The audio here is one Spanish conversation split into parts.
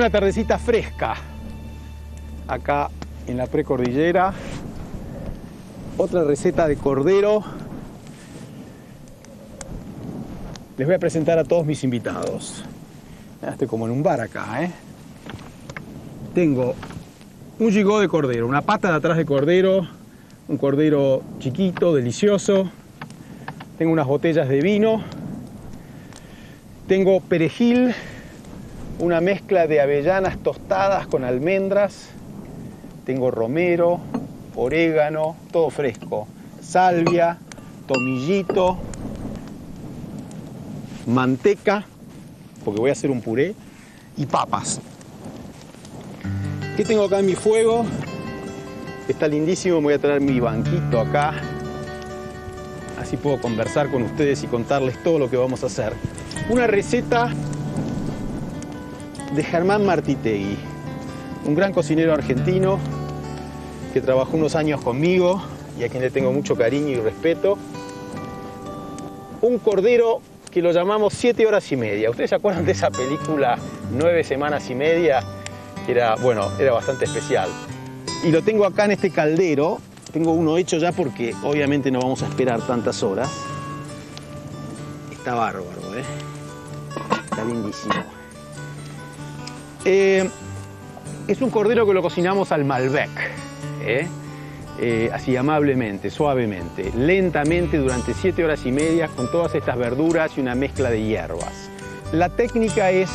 Una tardecita fresca acá en la precordillera. Otra receta de cordero. Les voy a presentar a todos mis invitados. Ya Estoy como en un bar acá, ¿eh? Tengo un gigó de cordero, una pata de atrás de cordero, un cordero chiquito, delicioso. Tengo unas botellas de vino. Tengo perejil, una mezcla de avellanas tostadas con almendras. Tengo romero, orégano, todo fresco. Salvia, tomillito, manteca, porque voy a hacer un puré, y papas. ¿Qué tengo acá en mi fuego? Está lindísimo, voy a traer mi banquito acá. Así puedo conversar con ustedes y contarles todo lo que vamos a hacer. Una receta de Germán Martitegui, un gran cocinero argentino que trabajó unos años conmigo y a quien le tengo mucho cariño y respeto. Un cordero que lo llamamos siete horas y media. ¿Ustedes se acuerdan de esa película Nueve semanas y media? Que era, bueno, era bastante especial. Y lo tengo acá en este caldero. Tengo uno hecho ya porque obviamente no vamos a esperar tantas horas. Está bárbaro, ¿eh? Está lindísimo. Eh, es un cordero que lo cocinamos al Malbec, ¿eh? Eh, así amablemente, suavemente, lentamente durante siete horas y media con todas estas verduras y una mezcla de hierbas. La técnica es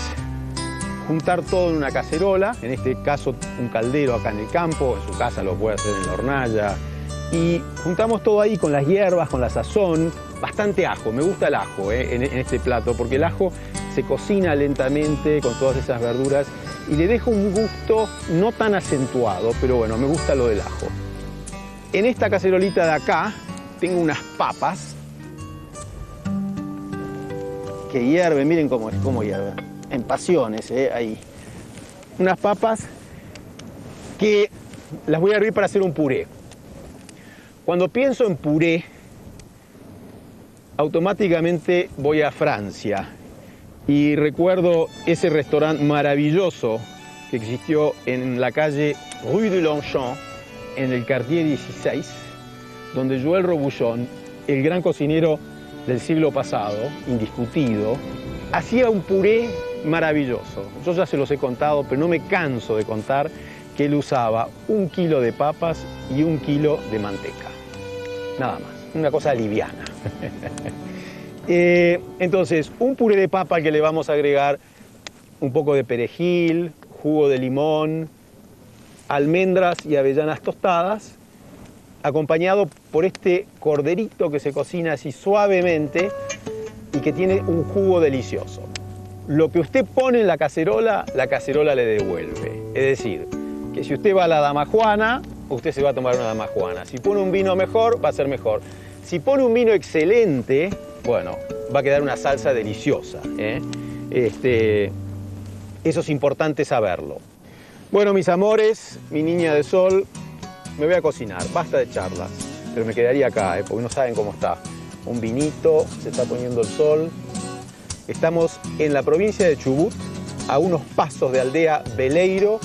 juntar todo en una cacerola, en este caso un caldero acá en el campo, en su casa lo puede hacer en la hornalla, y juntamos todo ahí con las hierbas, con la sazón, bastante ajo, me gusta el ajo en este plato, porque el ajo se cocina lentamente con todas esas verduras y le deja un gusto no tan acentuado, pero bueno, me gusta lo del ajo. En esta cacerolita de acá tengo unas papas que hierven, miren cómo es, cómo hierven, en pasiones, ¿eh? ahí. Unas papas que las voy a hervir para hacer un puré. Cuando pienso en puré, automáticamente voy a Francia y recuerdo ese restaurante maravilloso que existió en la calle Rue de Longchamp, en el Cartier 16, donde Joël Robuchon, el gran cocinero del siglo pasado, indiscutido, hacía un puré maravilloso. Yo ya se los he contado, pero no me canso de contar que él usaba un kilo de papas y un kilo de manteca. Nada más, una cosa liviana. Eh, entonces, un puré de papa que le vamos a agregar un poco de perejil, jugo de limón, almendras y avellanas tostadas, acompañado por este corderito que se cocina así suavemente y que tiene un jugo delicioso. Lo que usted pone en la cacerola, la cacerola le devuelve. Es decir, que si usted va a la dama juana, usted se va a tomar una dama juana. Si pone un vino mejor, va a ser mejor. Si pone un vino excelente, bueno, va a quedar una salsa deliciosa. ¿eh? Este, eso es importante saberlo. Bueno, mis amores, mi niña de sol, me voy a cocinar. Basta de charlas, pero me quedaría acá, ¿eh? porque no saben cómo está. Un vinito, se está poniendo el sol. Estamos en la provincia de Chubut, a unos pasos de aldea Beleiro,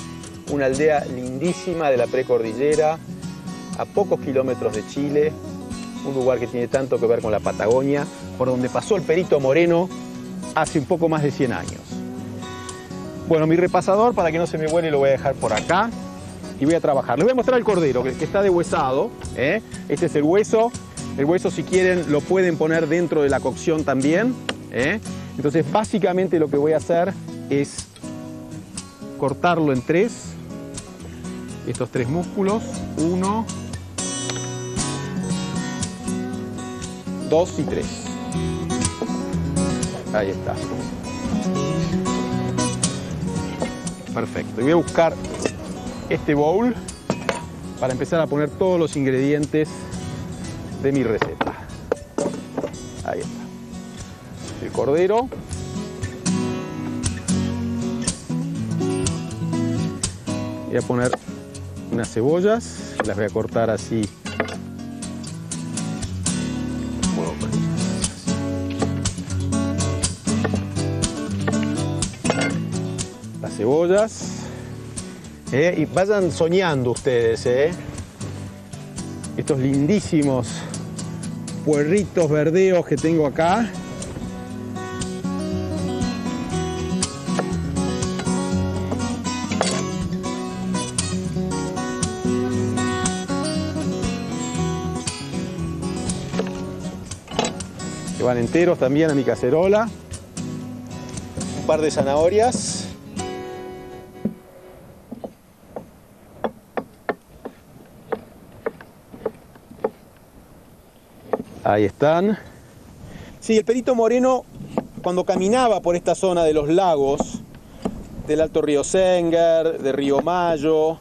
una aldea lindísima de la precordillera, a pocos kilómetros de Chile, un lugar que tiene tanto que ver con la Patagonia, por donde pasó el Perito Moreno hace un poco más de 100 años. Bueno, mi repasador, para que no se me vuele, lo voy a dejar por acá y voy a trabajar. Les voy a mostrar el cordero, que, está deshuesado. ¿eh? Este es el hueso. El hueso, si quieren, lo pueden poner dentro de la cocción también. ¿eh? Entonces, básicamente lo que voy a hacer es cortarlo en tres. Estos tres músculos. Uno, dos y tres. Ahí está. Perfecto. Y voy a buscar este bowl para empezar a poner todos los ingredientes de mi receta. Ahí está. El cordero. Voy a poner unas cebollas, las voy a cortar así cebollas. Eh, y vayan soñando ustedes, ¿eh? Estos lindísimos puerritos verdeos que tengo acá. Que van enteros también a mi cacerola. Un par de zanahorias. Ahí están. Sí, el perito moreno, cuando caminaba por esta zona de los lagos, del Alto Río Senger, de Río Mayo,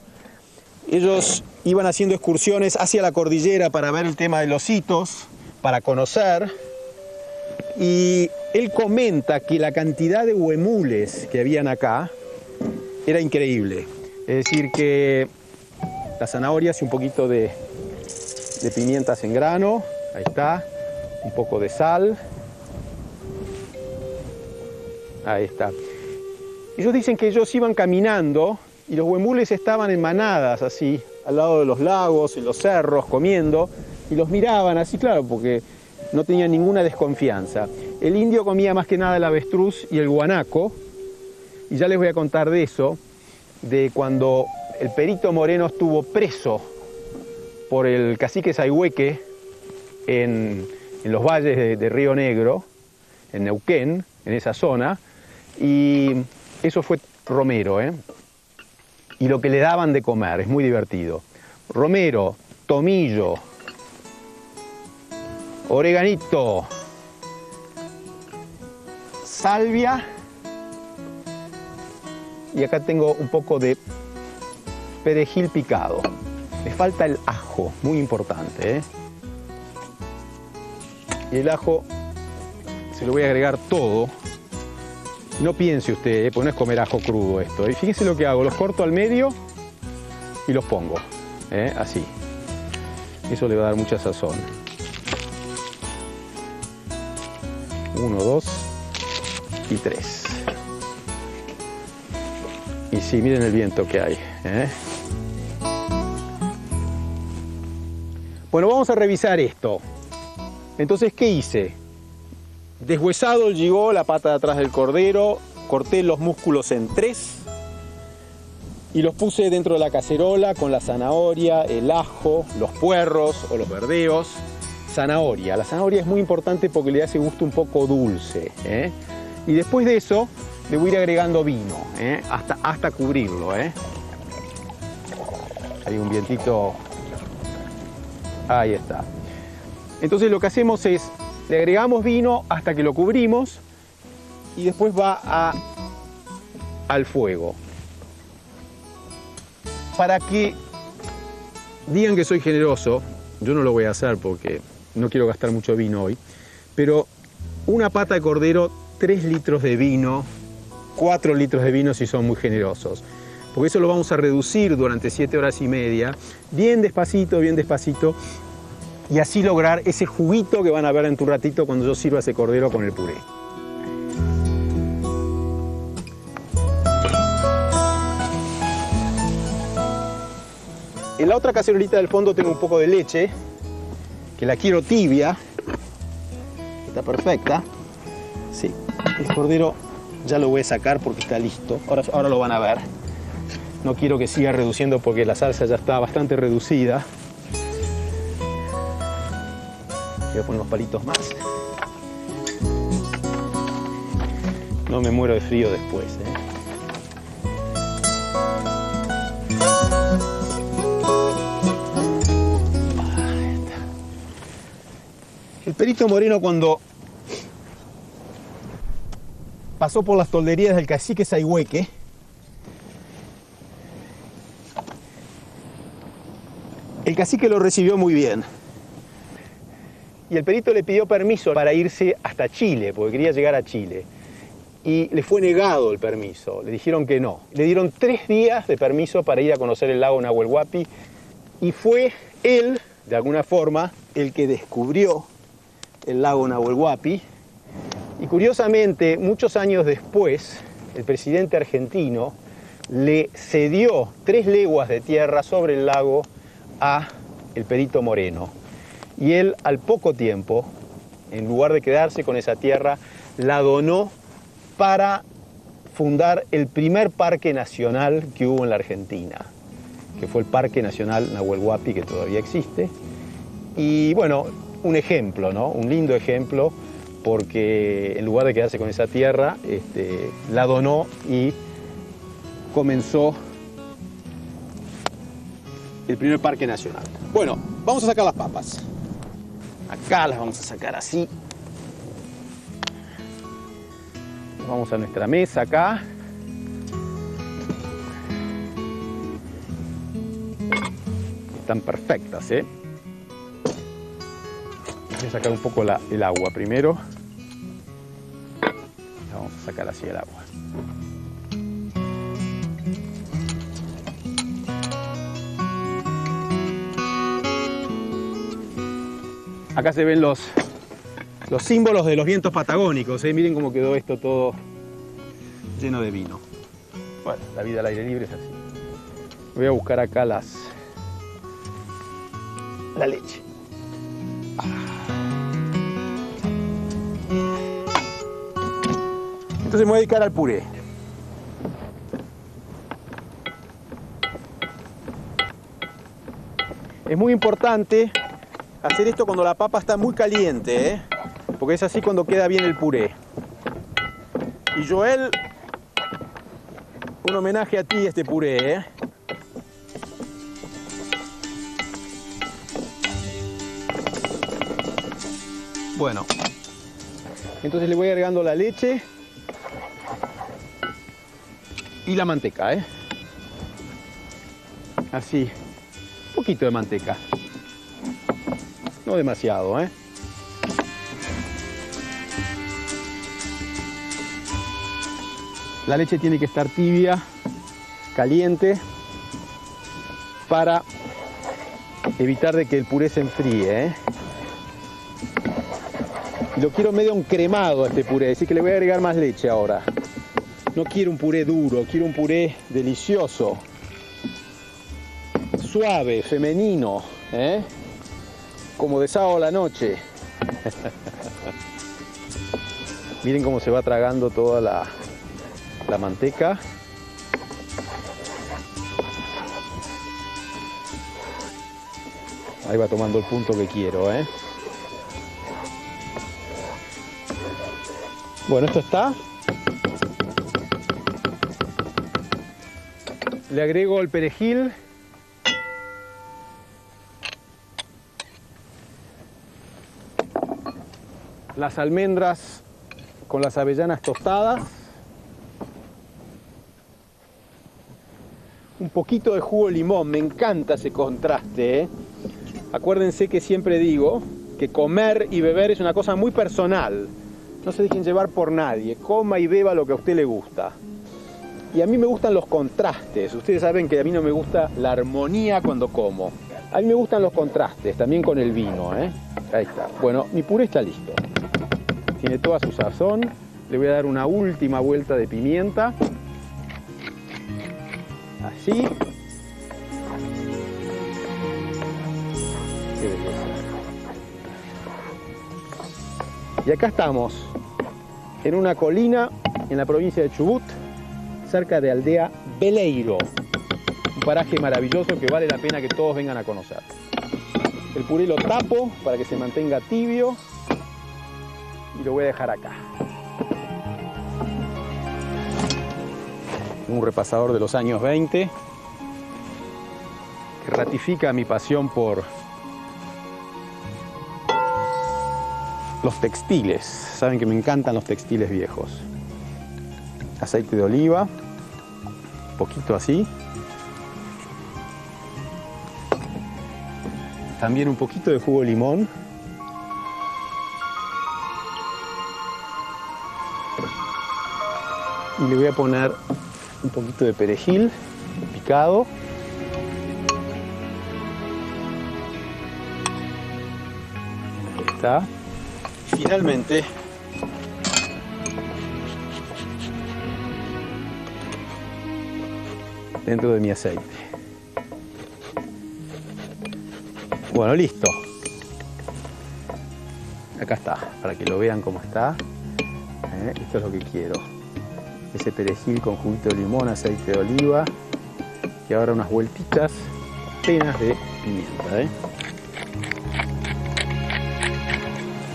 ellos iban haciendo excursiones hacia la cordillera para ver el tema de los hitos, para conocer. Y él comenta que la cantidad de huemules que habían acá era increíble. Es decir, que las zanahorias y un poquito de, de pimientas en grano, Ahí está. Un poco de sal. Ahí está. Ellos dicen que ellos iban caminando y los huemules estaban en manadas así, al lado de los lagos y los cerros, comiendo, y los miraban así, claro, porque no tenían ninguna desconfianza. El indio comía más que nada el avestruz y el guanaco, y ya les voy a contar de eso, de cuando el perito Moreno estuvo preso por el cacique Saihueque, en, los valles de, Río Negro, en Neuquén, en esa zona, y eso fue romero, ¿eh? y lo que le daban de comer, es muy divertido. Romero, tomillo, oreganito, salvia, y acá tengo un poco de perejil picado. Me falta el ajo, muy importante. ¿eh? Y el ajo se lo voy a agregar todo. No piense usted, ¿eh? porque no es comer ajo crudo esto. ¿eh? Fíjese lo que hago, los corto al medio y los pongo, ¿eh? así. Eso le va a dar mucha sazón. Uno, dos y tres. Y sí, miren el viento que hay. ¿eh? Bueno, vamos a revisar esto. Entonces, ¿qué hice? Deshuesado el gigó, la pata de atrás del cordero, corté los músculos en tres y los puse dentro de la cacerola con la zanahoria, el ajo, los puerros o los verdeos. Zanahoria. La zanahoria es muy importante porque le hace gusto un poco dulce. ¿eh? Y después de eso le voy a ir agregando vino ¿eh? hasta, hasta cubrirlo. ¿eh? Hay un vientito. Ahí está. Entonces lo que hacemos es, le agregamos vino hasta que lo cubrimos y después va al fuego. Para que digan que soy generoso, yo no lo voy a hacer porque no quiero gastar mucho vino hoy, pero una pata de cordero, 3 litros de vino, 4 litros de vino si son muy generosos. Porque eso lo vamos a reducir durante 7 horas y media, bien despacito, bien despacito, y así lograr ese juguito que van a ver en tu ratito cuando yo sirva ese cordero con el puré. En la otra cacerolita del fondo tengo un poco de leche, que la quiero tibia. Está perfecta. Sí, el cordero ya lo voy a sacar porque está listo. Ahora, ahora lo van a ver. No quiero que siga reduciendo porque la salsa ya está bastante reducida. Voy a poner unos palitos más. No me muero de frío después. ¿eh? El perito moreno cuando pasó por las tolderías del cacique Saihueque, el cacique lo recibió muy bien y el perito le pidió permiso para irse hasta Chile, porque quería llegar a Chile. Y le fue negado el permiso, le dijeron que no. Le dieron tres días de permiso para ir a conocer el lago Nahuel Huapi y fue él, de alguna forma, el que descubrió el lago Nahuel Huapi. Y curiosamente, muchos años después, el presidente argentino le cedió tres leguas de tierra sobre el lago a el Perito Moreno. Y él al poco tiempo, en lugar de quedarse con esa tierra, la donó para fundar el primer parque nacional que hubo en la Argentina, que fue el Parque Nacional Nahuel Huapi, que todavía existe. Y bueno, un ejemplo, ¿no? Un lindo ejemplo, porque en lugar de quedarse con esa tierra, este, la donó y comenzó el primer parque nacional. Bueno, vamos a sacar las papas. Acá las vamos a sacar así. Vamos a nuestra mesa acá. Están perfectas, ¿eh? Voy a sacar un poco el agua primero. vamos a sacar así el agua. Acá se ven los, los símbolos de los vientos patagónicos. ¿eh? Miren cómo quedó esto todo lleno de vino. Bueno, la vida al aire libre es así. Voy a buscar acá las la leche. Entonces me voy a dedicar al puré. Es muy importante hacer esto cuando la papa está muy caliente, ¿eh? porque es así cuando queda bien el puré. Y Joel, un homenaje a ti este puré. ¿eh? Bueno, entonces le voy agregando la leche y la manteca, ¿eh? Así, un poquito de manteca. No demasiado, ¿eh? La leche tiene que estar tibia, caliente, para evitar de que el puré se enfríe. ¿eh? Lo quiero medio encremado a este puré, así que le voy a agregar más leche ahora. No quiero un puré duro, quiero un puré delicioso, suave, femenino. ¿eh? Como de sábado la noche. Miren cómo se va tragando toda la, la manteca. Ahí va tomando el punto que quiero, ¿eh? Bueno, esto está. Le agrego el perejil las almendras con las avellanas tostadas, un poquito de jugo de limón, me encanta ese contraste. ¿eh? Acuérdense que siempre digo que comer y beber es una cosa muy personal. No se dejen llevar por nadie, coma y beba lo que a usted le gusta. Y a mí me gustan los contrastes. Ustedes saben que a mí no me gusta la armonía cuando como. A mí me gustan los contrastes, también con el vino. ¿eh? Ahí está. Bueno, mi puré está listo tiene toda su sazón. Le voy a dar una última vuelta de pimienta. Así. Qué belleza. Y acá estamos, en una colina en la provincia de Chubut, cerca de Aldea Beleiro. Un paraje maravilloso que vale la pena que todos vengan a conocer. El puré lo tapo para que se mantenga tibio y lo voy a dejar acá. Un repasador de los años 20 que ratifica mi pasión por los textiles. Saben que me encantan los textiles viejos. Aceite de oliva, un poquito así. También un poquito de jugo de limón. Le voy a poner un poquito de perejil picado. Ahí está. Finalmente dentro de mi aceite. Bueno, listo. Acá está, para que lo vean cómo está. ¿eh? Esto es lo que quiero. Ese perejil con juguito de limón, aceite de oliva y ahora unas vueltitas apenas de pimienta. ¿eh?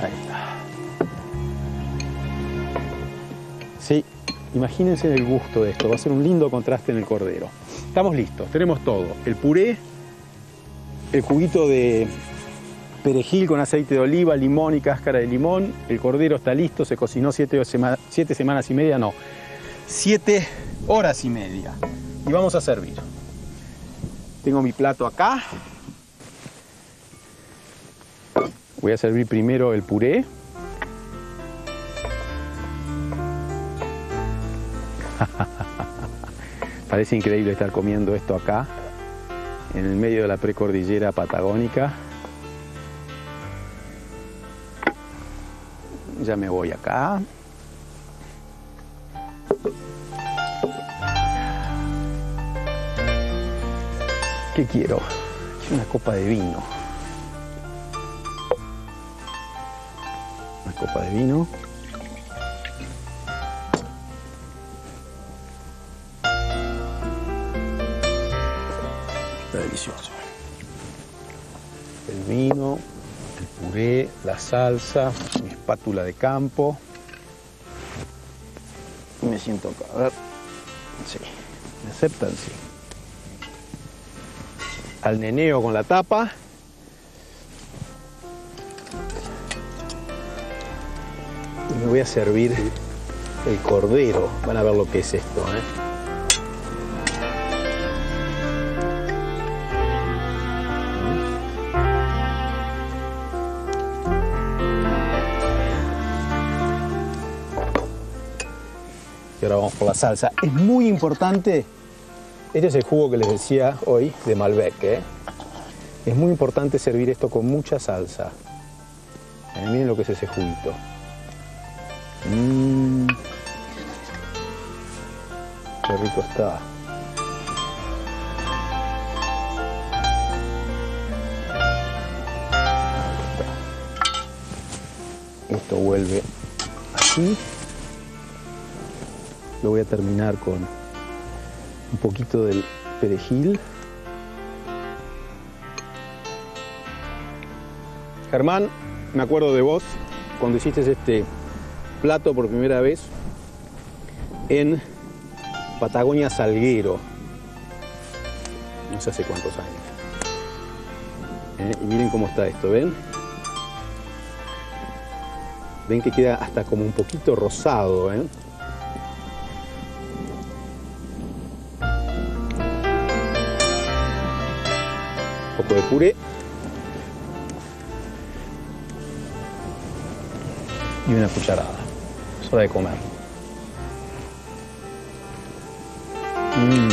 Ahí está. Sí, imagínense el gusto de esto. Va a ser un lindo contraste en el cordero. Estamos listos, tenemos todo. El puré, el juguito de perejil con aceite de oliva, limón y cáscara de limón. El cordero está listo, se cocinó siete, siete semanas y media, no, siete horas y media. Y vamos a servir. Tengo mi plato acá. Voy a servir primero el puré. Parece increíble estar comiendo esto acá, en el medio de la precordillera patagónica. Ya me voy acá. ¿Qué quiero? Una copa de vino. Una copa de vino. Está delicioso. El vino, el puré, la salsa, mi espátula de campo. Y me siento acá. A ver. Sí. ¿Me aceptan? Sí al neneo con la tapa. Y me voy a servir el cordero. Van a ver lo que es esto. ¿eh? Y ahora vamos por la salsa. Es muy importante este es el jugo que les decía hoy de Malbec. ¿eh? Es muy importante servir esto con mucha salsa. Eh, miren lo que es ese juguito. Mmm. Qué rico está. Esto vuelve así. Lo voy a terminar con un poquito del perejil. Germán, me acuerdo de vos cuando hiciste este plato por primera vez en Patagonia Salguero. No sé hace cuántos años. Eh, y miren cómo está esto, ¿ven? Ven que queda hasta como un poquito rosado, ¿eh? Puré y una cucharada. Es hora de comer. Mm.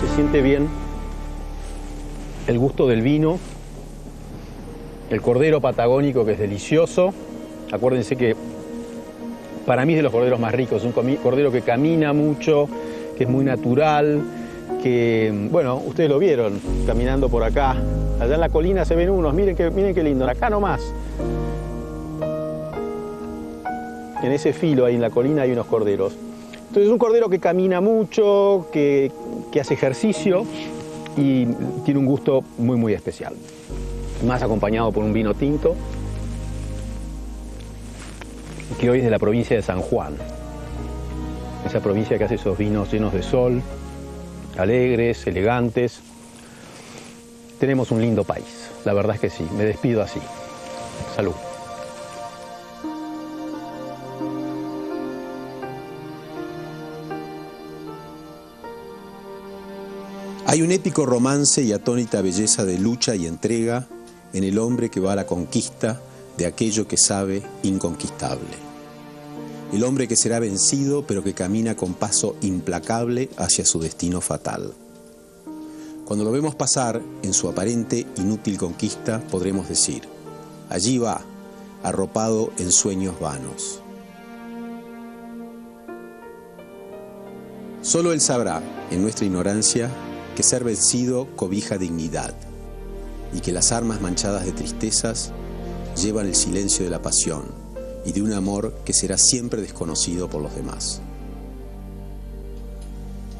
Se siente bien el gusto del vino, el cordero patagónico que es delicioso. Acuérdense que para mí es de los corderos más ricos, un cordero que camina mucho, que es muy natural, que, bueno, ustedes lo vieron caminando por acá. Allá en la colina se ven unos, miren, que, miren qué lindo, acá nomás. En ese filo ahí en la colina hay unos corderos. Entonces es un cordero que camina mucho, que, que hace ejercicio y tiene un gusto muy, muy especial. Más acompañado por un vino tinto, que hoy es de la provincia de San Juan esa provincia que hace esos vinos llenos de sol, alegres, elegantes. Tenemos un lindo país, la verdad es que sí, me despido así. Salud. Hay un épico romance y atónita belleza de lucha y entrega en el hombre que va a la conquista de aquello que sabe inconquistable el hombre que será vencido pero que camina con paso implacable hacia su destino fatal. Cuando lo vemos pasar en su aparente inútil conquista, podremos decir, allí va, arropado en sueños vanos. Solo él sabrá, en nuestra ignorancia, que ser vencido cobija dignidad y que las armas manchadas de tristezas llevan el silencio de la pasión y de un amor que será siempre desconocido por los demás.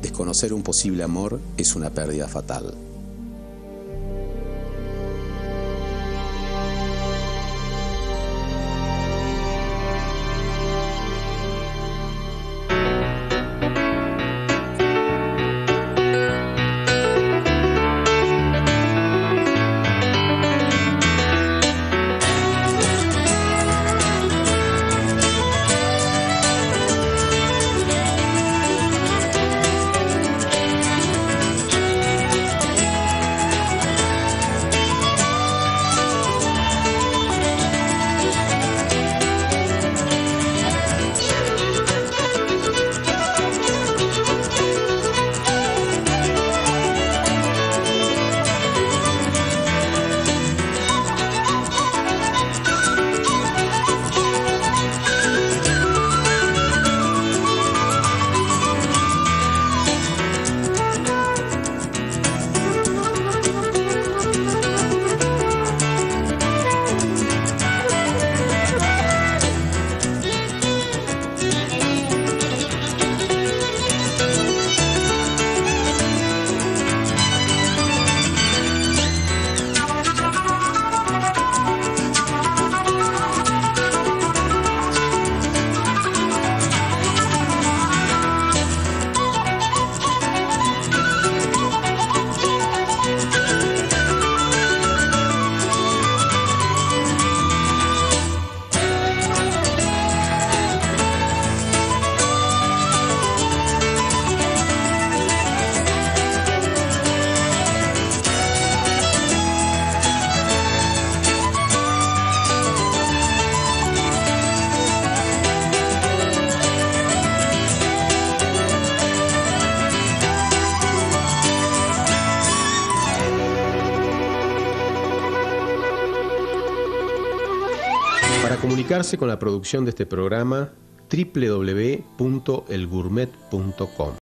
Desconocer un posible amor es una pérdida fatal. Comunicarse con la producción de este programa www.elgourmet.com.